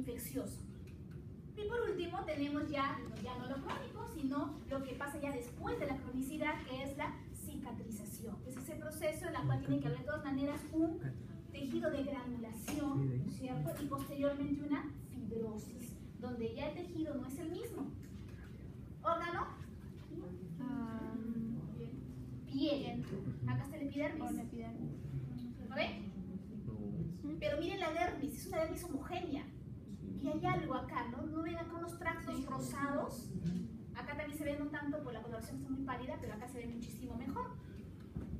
infeccioso. Y por último tenemos ya, ya no lo crónico, sino lo que pasa ya después de la cronicidad, que es la cicatrización. Es ese proceso en el cual tiene que haber de todas maneras un tejido de granulación, ¿cierto? Y posteriormente una fibrosis, donde ya el tejido no es el mismo. ¿Órgano? Piel. Acá está el epidermis. ¿Lo ven? Pero miren la dermis, es una dermis homogénea. Hay algo acá, ¿no? ¿No ven acá unos tractos rosados? Acá también se ve no tanto, por la coloración está muy pálida, pero acá se ve muchísimo mejor.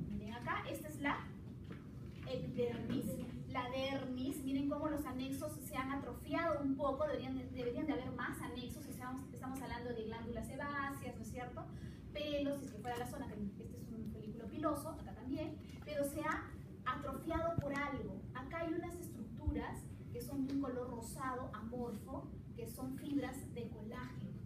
Miren acá, esta es la epidermis, la dermis. Miren cómo los anexos se han atrofiado un poco, deberían de, deberían de haber más anexos. Estamos, estamos hablando de glándulas sebáceas, ¿no es cierto? Pelos, si es que fuera la zona, que este es un folículo piloso, acá también, pero se ha atrofiado por algo. Acá hay unas estructuras que son de un color rosado, que son fibras de colágeno.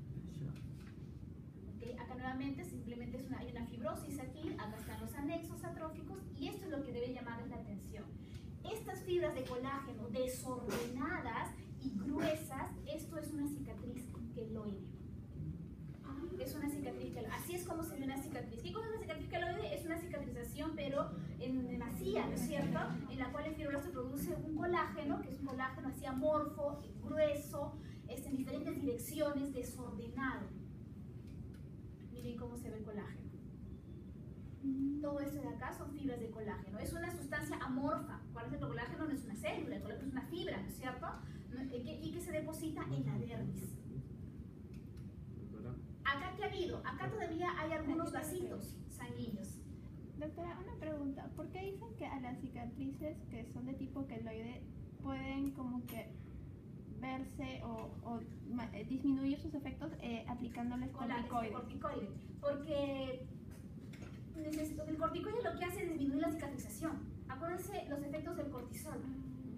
¿ok? Acá nuevamente simplemente es una, hay una fibrosis aquí, acá están los anexos atróficos y esto es lo que debe llamarles la atención. Estas fibras de colágeno desordenadas y gruesas, esto es una cicatriz queloide. Es una cicatriz queloide. Así es como se ve una cicatriz. ¿Qué cosa es una cicatriz queloide? Es una cicatrización, pero en vacía, ¿no es cierto? En la cual el fibroblasto produce un colágeno, que es un colágeno así amorfo, grueso, este, en diferentes direcciones, desordenado. Miren cómo se ve el colágeno. Todo esto de acá son fibras de colágeno. Es una sustancia amorfa. ¿Cuál es el colágeno? No es una célula, el colágeno es una fibra, ¿no es cierto? Eh, que- Y que se deposita en la dermis. ¿Acá qué ha habido? Acá todavía hay algunos vasitos sanguíneos. Doctora, una pregunta. ¿Por qué dicen que a las cicatrices que son de tipo queloide pueden como que o, o eh, disminuir sus efectos eh, aplicándoles corticoides? corticoide. Porque el corticoide lo que hace es disminuir la cicatrización. Acuérdense los efectos del cortisol.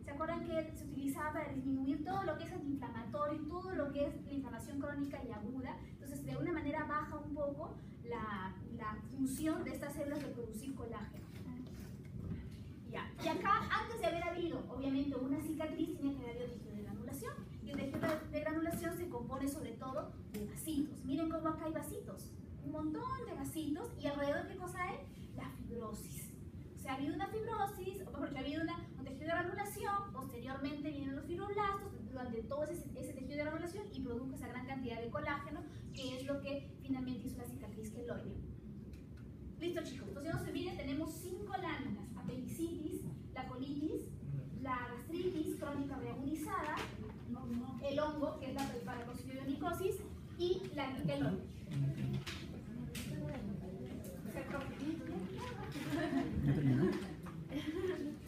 ¿Se acuerdan que se utilizaba para disminuir todo lo que es antiinflamatorio y todo lo que es la inflamación crónica y aguda? Entonces, de alguna manera baja un poco la, la función de estas células de producir colágeno. Ya. Y acá, antes de haber habido, obviamente, una cicatriz, tiene que haber habido tejido de granulación. Y el tejido de granulación se compone sobre todo de vasitos. Miren cómo acá hay vasitos. Un montón de vasitos. ¿Y alrededor qué cosa hay? La fibrosis. O sea, ha habido una fibrosis, o mejor dicho, ha habido una, un tejido de granulación, posteriormente vienen los fibroblastos, durante todo ese, ese tejido de granulación y produjo esa gran cantidad de colágeno, que es lo que finalmente hizo la cicatriz queloide. Listo chicos, entonces no se olviden, tenemos cinco láminas, apendicitis, la colitis, la gastritis crónica reagonizada, el hongo, que es la paracocidionicosis, y la queloide.